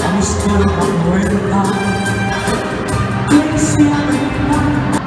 I'm still have worth a you. I'm